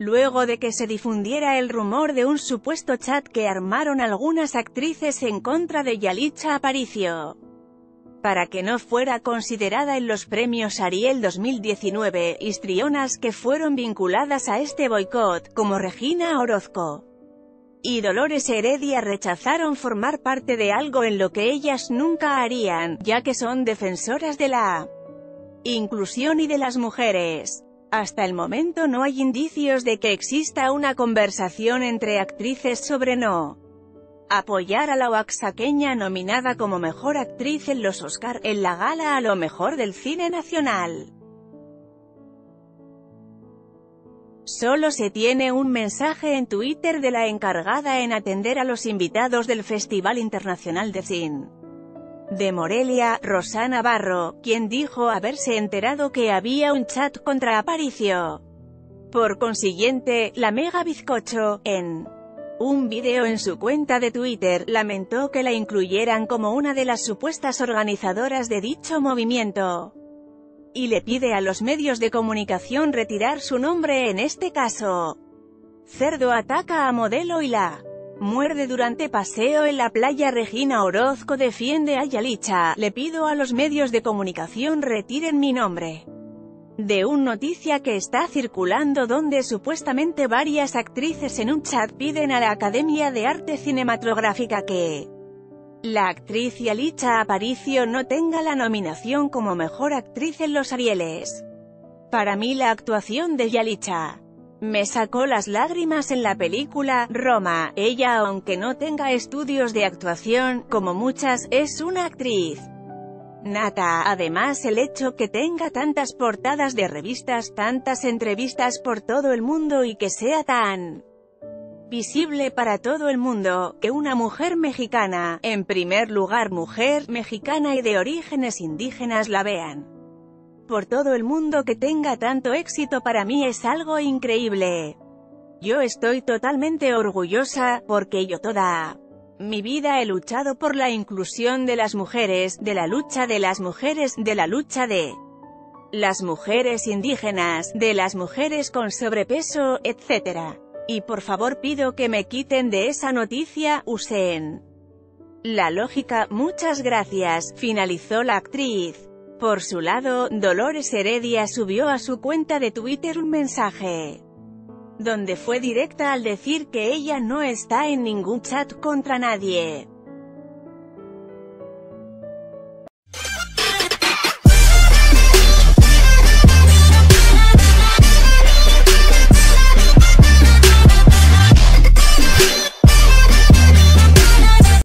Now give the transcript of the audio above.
luego de que se difundiera el rumor de un supuesto chat que armaron algunas actrices en contra de Yalitza Aparicio. Para que no fuera considerada en los premios Ariel 2019, histrionas que fueron vinculadas a este boicot, como Regina Orozco y Dolores Heredia rechazaron formar parte de algo en lo que ellas nunca harían, ya que son defensoras de la inclusión y de las mujeres. Hasta el momento no hay indicios de que exista una conversación entre actrices sobre no apoyar a la oaxaqueña nominada como mejor actriz en los Oscar, en la gala a lo mejor del cine nacional. Solo se tiene un mensaje en Twitter de la encargada en atender a los invitados del Festival Internacional de Cine de Morelia, Rosana Barro, quien dijo haberse enterado que había un chat contra Aparicio. Por consiguiente, la mega bizcocho, en un video en su cuenta de Twitter, lamentó que la incluyeran como una de las supuestas organizadoras de dicho movimiento. Y le pide a los medios de comunicación retirar su nombre en este caso. Cerdo ataca a modelo y la Muerde durante paseo en la playa Regina Orozco defiende a Yalicha, le pido a los medios de comunicación retiren mi nombre. De un noticia que está circulando donde supuestamente varias actrices en un chat piden a la Academia de Arte Cinematográfica que la actriz Yalicha Aparicio no tenga la nominación como mejor actriz en los Arieles. Para mí la actuación de Yalicha me sacó las lágrimas en la película, Roma. Ella aunque no tenga estudios de actuación, como muchas, es una actriz. Nata, además el hecho que tenga tantas portadas de revistas, tantas entrevistas por todo el mundo y que sea tan visible para todo el mundo, que una mujer mexicana, en primer lugar mujer, mexicana y de orígenes indígenas la vean por todo el mundo que tenga tanto éxito para mí es algo increíble. Yo estoy totalmente orgullosa, porque yo toda mi vida he luchado por la inclusión de las mujeres, de la lucha de las mujeres, de la lucha de las mujeres indígenas, de las mujeres con sobrepeso, etc. Y por favor pido que me quiten de esa noticia, usen la lógica, muchas gracias, finalizó la actriz. Por su lado, Dolores Heredia subió a su cuenta de Twitter un mensaje donde fue directa al decir que ella no está en ningún chat contra nadie.